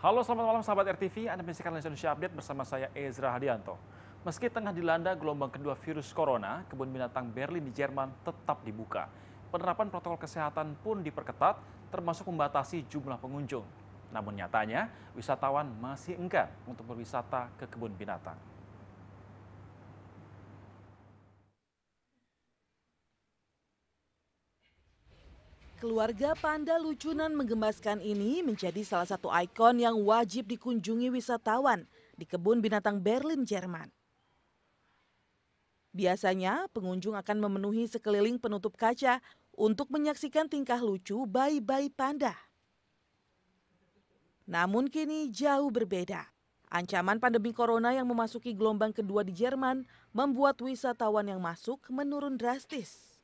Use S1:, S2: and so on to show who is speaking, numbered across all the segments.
S1: Halo selamat malam sahabat RTV, Anda menyaksikan Indonesia Update bersama saya Ezra Hadianto. Meski tengah dilanda gelombang kedua virus corona, kebun binatang Berlin di Jerman tetap dibuka. Penerapan protokol kesehatan pun diperketat, termasuk membatasi jumlah pengunjung. Namun nyatanya, wisatawan masih enggan untuk berwisata ke kebun binatang.
S2: Keluarga panda lucunan menggemaskan ini menjadi salah satu ikon yang wajib dikunjungi wisatawan di kebun binatang Berlin, Jerman. Biasanya, pengunjung akan memenuhi sekeliling penutup kaca untuk menyaksikan tingkah lucu bayi-bayi panda. Namun kini jauh berbeda. Ancaman pandemi corona yang memasuki gelombang kedua di Jerman membuat wisatawan yang masuk menurun drastis.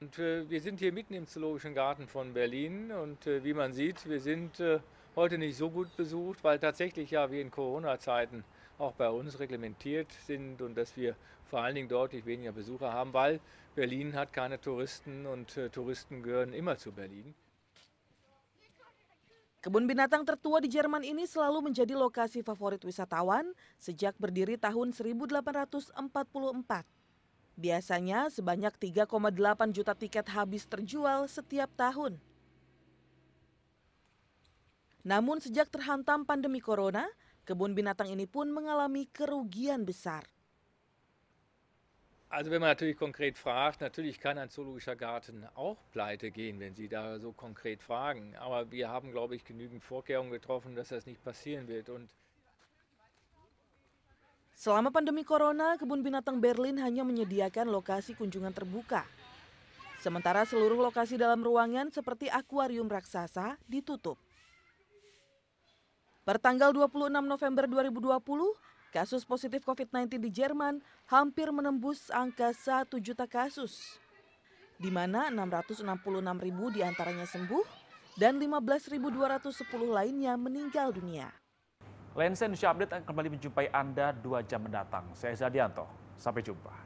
S3: Und äh, wir sind hier mitten im Zoologischen Garten von Berlin und äh, wie man sieht, wir sind äh, heute nicht so gut besucht, weil tatsächlich ja wie in Corona-Zeiten auch bei uns reglementiert sind und dass wir vor allen Dingen deutlich weniger Besucher haben, weil Berlin hat keine Touristen und Touristen gehören immer zu Berlin.
S2: Kebun binatang tertua di Jerman ini selalu menjadi lokasi favorit wisatawan sejak berdiri tahun 1844. Biasanya sebanyak 3,8 juta tiket habis terjual setiap tahun. Namun sejak terhantam pandemi corona, kebun binatang ini pun mengalami kerugian besar.
S3: Also wenn man natürlich konkret fragt, natürlich kann ein zoologischer Garten auch pleite gehen, wenn Sie da so konkret fragen. Aber wir haben, glaube ich, genügend Vorkehrungen getroffen, dass das nicht passieren wird. Und
S2: Selama pandemi corona, kebun binatang Berlin hanya menyediakan lokasi kunjungan terbuka. Sementara seluruh lokasi dalam ruangan seperti akuarium raksasa ditutup. Pertanggal 26 November 2020, kasus positif COVID-19 di Jerman hampir menembus angka 1 juta kasus, di mana 666 ribu di antaranya sembuh dan 15.210 lainnya meninggal dunia.
S1: Lensa Indonesia Update akan kembali menjumpai Anda dua jam mendatang. Saya Zadianto, sampai jumpa.